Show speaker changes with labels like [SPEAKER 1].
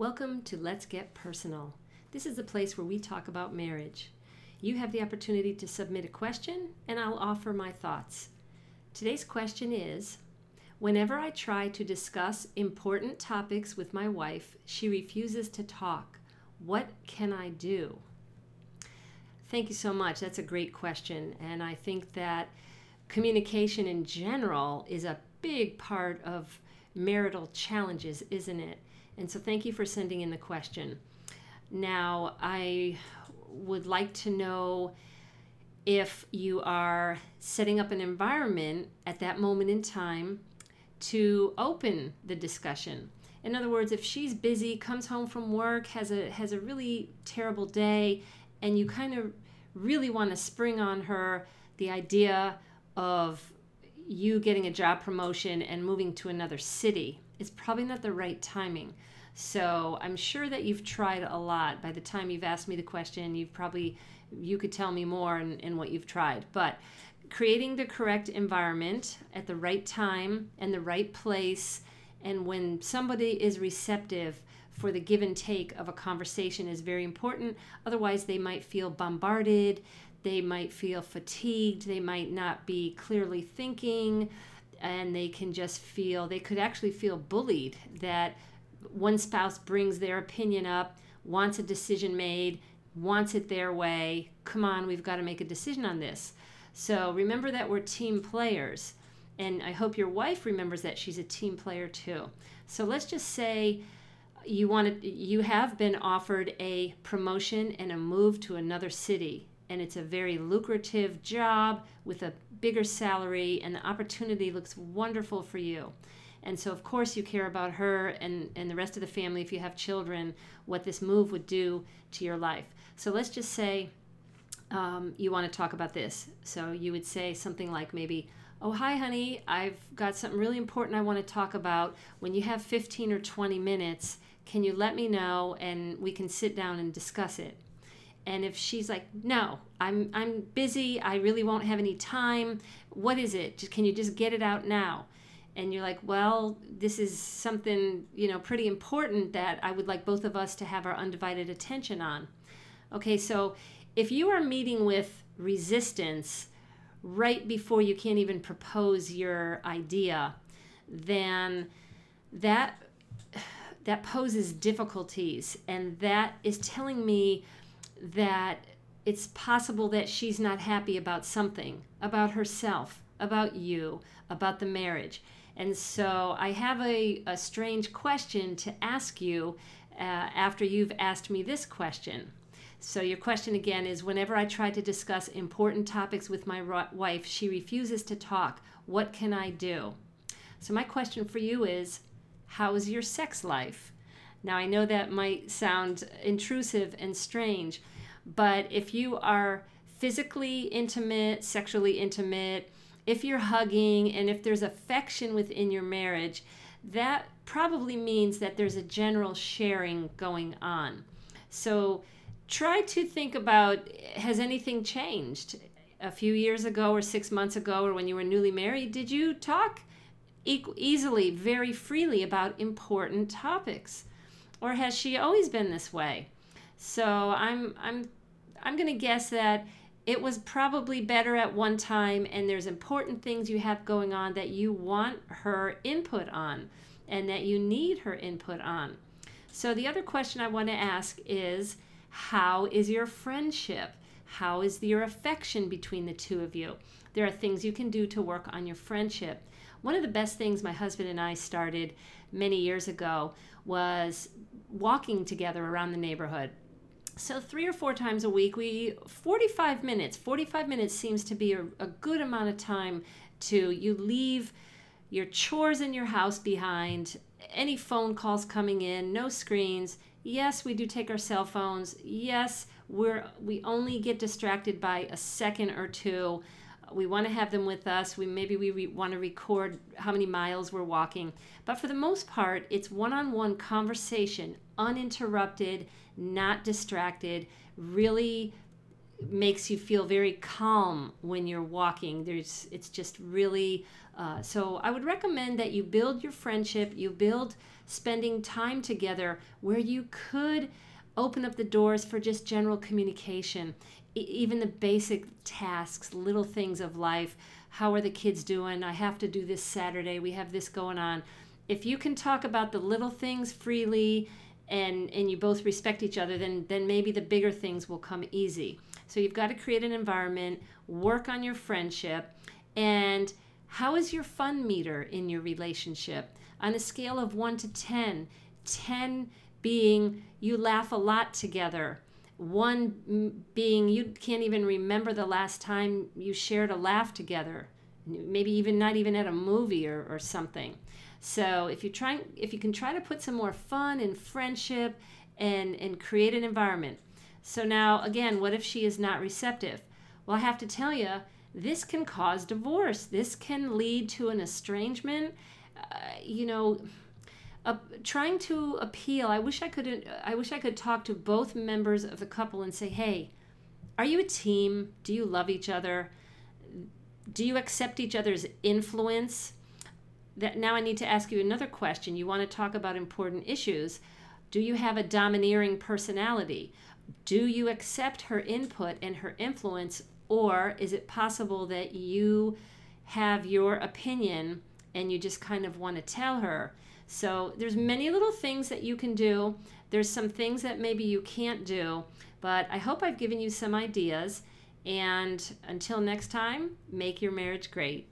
[SPEAKER 1] Welcome to Let's Get Personal. This is the place where we talk about marriage. You have the opportunity to submit a question, and I'll offer my thoughts. Today's question is Whenever I try to discuss important topics with my wife, she refuses to talk. What can I do? Thank you so much. That's a great question. And I think that communication in general is a big part of marital challenges, isn't it? And so thank you for sending in the question. Now, I would like to know if you are setting up an environment at that moment in time to open the discussion. In other words, if she's busy, comes home from work, has a has a really terrible day, and you kind of really want to spring on her the idea of you getting a job promotion and moving to another city, it's probably not the right timing. So I'm sure that you've tried a lot. By the time you've asked me the question, you've probably you could tell me more in, in what you've tried. But creating the correct environment at the right time and the right place, and when somebody is receptive for the give and take of a conversation is very important. Otherwise, they might feel bombarded, they might feel fatigued, they might not be clearly thinking, and they can just feel, they could actually feel bullied that one spouse brings their opinion up, wants a decision made, wants it their way. Come on, we've got to make a decision on this. So remember that we're team players. And I hope your wife remembers that she's a team player too. So let's just say you wanted you have been offered a promotion and a move to another city and it's a very lucrative job with a bigger salary and the opportunity looks wonderful for you and so, of course, you care about her and, and the rest of the family, if you have children, what this move would do to your life. So, let's just say um, you want to talk about this. So, you would say something like maybe, Oh, hi, honey, I've got something really important I want to talk about. When you have 15 or 20 minutes, can you let me know and we can sit down and discuss it? And if she's like, no, I'm, I'm busy, I really won't have any time, what is it? Can you just get it out now? and you're like, well, this is something, you know, pretty important that I would like both of us to have our undivided attention on. Okay, so if you are meeting with resistance right before you can't even propose your idea, then that that poses difficulties and that is telling me that it's possible that she's not happy about something, about herself, about you, about the marriage. And so I have a, a strange question to ask you uh, after you've asked me this question. So, your question again is Whenever I try to discuss important topics with my wife, she refuses to talk. What can I do? So, my question for you is How is your sex life? Now, I know that might sound intrusive and strange, but if you are physically intimate, sexually intimate, if you're hugging and if there's affection within your marriage, that probably means that there's a general sharing going on. So try to think about has anything changed? A few years ago, or six months ago, or when you were newly married, did you talk easily, very freely about important topics? Or has she always been this way? So I'm, I'm, I'm going to guess that it was probably better at one time and there's important things you have going on that you want her input on and that you need her input on. So the other question I want to ask is how is your friendship? How is your affection between the two of you? There are things you can do to work on your friendship. One of the best things my husband and I started many years ago was walking together around the neighborhood so three or four times a week we 45 minutes 45 minutes seems to be a, a, good amount of time to you leave your chores in your house behind any phone calls coming in no screens yes we do take our cell phones yes we're we only get distracted by a second or two. We want to have them with us. We maybe we re- want to record how many miles we're walking. But for the most part it's one-on-one conversation uninterrupted not distracted really makes you feel very calm when you're walking. There's it's just really uh, so I would recommend that you build your friendship, you build spending time together where you could open up the doors for just general communication, even the basic tasks, little things of life. How are the kids doing? I have to do this Saturday. We have this going on. If you can talk about the little things freely and and you both respect each other, then then maybe the bigger things will come easy. So you've got to create an environment, work on your friendship, and how is your fun meter in your relationship? On a scale of 1 to 10, 10 being you laugh a lot together, 1 being you can't even remember the last time you shared a laugh together, maybe even not even at a movie or, or something. So if you try if you can try to put some more fun and friendship and and create an environment. So now again, what if she is not receptive? Well, I have to tell you, this can cause divorce. This can lead to an estrangement. Uh, you know, uh, trying to appeal. I wish I could. I wish I could talk to both members of the couple and say, "Hey, are you a team? Do you love each other? Do you accept each other's influence?" That now I need to ask you another question. You want to talk about important issues. Do you have a domineering personality? Do you accept her input and her influence or is it possible that you have your opinion and you just kind of want to tell her? So there's many little things that you can do. There's some things that maybe you can't do, but I hope I've given you some ideas. And until next time, make your marriage great.